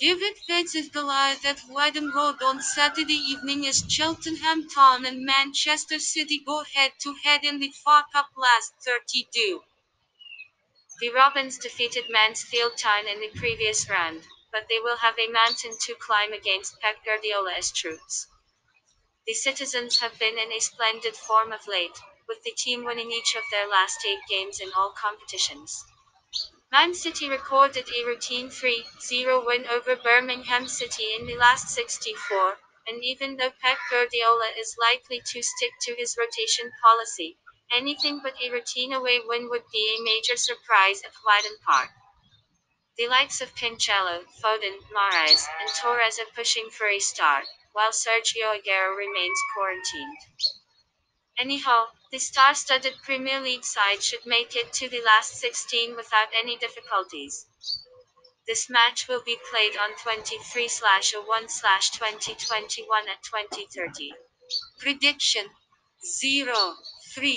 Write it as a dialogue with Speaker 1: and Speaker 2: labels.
Speaker 1: David Feds Goliath at Whaddon Road on Saturday evening as Cheltenham Town and Manchester City go head to head in the FA Cup last 32. The Robins defeated Mansfield Town in the previous round, but they will have a mountain to climb against Pep Guardiola's troops. The citizens have been in a splendid form of late, with the team winning each of their last eight games in all competitions. Man City recorded a routine 3-0 win over Birmingham City in the last 64, and even though Pep Guardiola is likely to stick to his rotation policy, anything but a routine away win would be a major surprise at Whaddon Park. The likes of Cancelo, Foden, Mahrez, and Torres are pushing for a start, while Sergio Aguero remains quarantined. Anyhow, the star-studded Premier League side should make it to the last 16 without any difficulties. This match will be played on 23/01/2021 at 2030. Prediction 0 3